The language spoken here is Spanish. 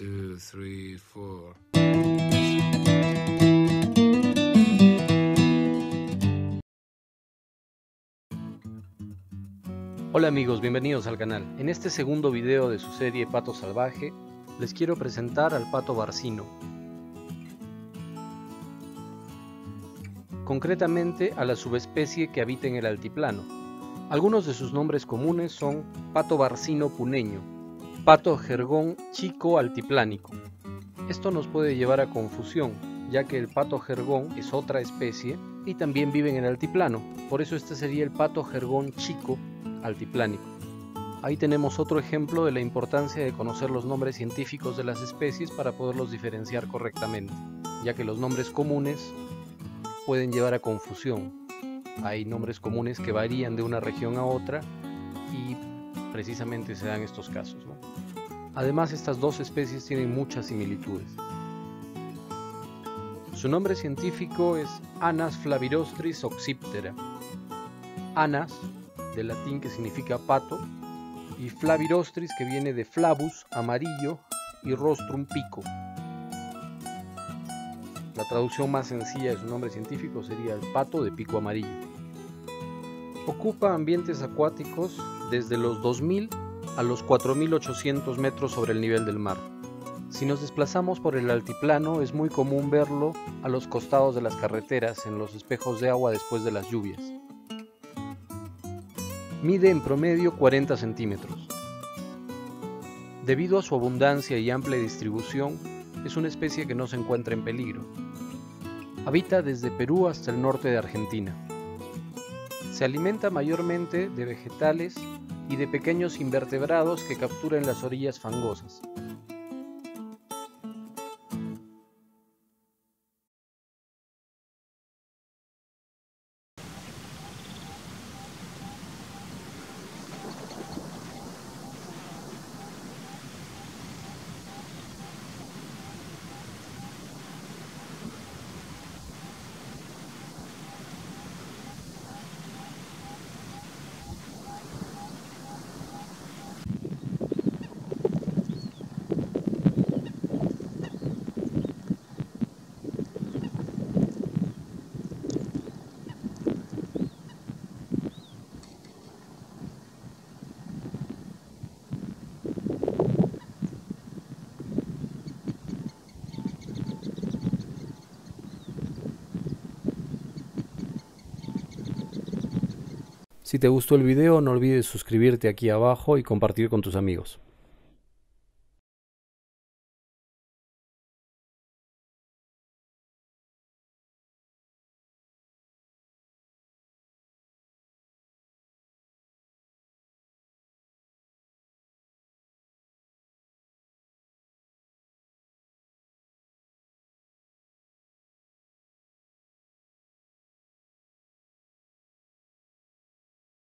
two, three, four. Hola amigos, bienvenidos al canal. En este segundo video de su serie Pato Salvaje, les quiero presentar al pato barcino. Concretamente a la subespecie que habita en el altiplano. Algunos de sus nombres comunes son pato barcino puneño, pato jergón chico altiplánico. Esto nos puede llevar a confusión, ya que el pato jergón es otra especie y también vive en el altiplano, por eso este sería el pato jergón chico altiplánico. Ahí tenemos otro ejemplo de la importancia de conocer los nombres científicos de las especies para poderlos diferenciar correctamente, ya que los nombres comunes pueden llevar a confusión. Hay nombres comunes que varían de una región a otra y precisamente se dan estos casos. Además, estas dos especies tienen muchas similitudes. Su nombre científico es Anas flavirostris oxyptera. Anas del latín que significa pato, y Flavirostris que viene de flavus, amarillo, y rostrum pico. La traducción más sencilla de su nombre científico sería el pato de pico amarillo. Ocupa ambientes acuáticos desde los 2000 a los 4800 metros sobre el nivel del mar. Si nos desplazamos por el altiplano es muy común verlo a los costados de las carreteras en los espejos de agua después de las lluvias. Mide en promedio 40 centímetros. Debido a su abundancia y amplia distribución, es una especie que no se encuentra en peligro. Habita desde Perú hasta el norte de Argentina. Se alimenta mayormente de vegetales y de pequeños invertebrados que captura en las orillas fangosas. Si te gustó el video no olvides suscribirte aquí abajo y compartir con tus amigos.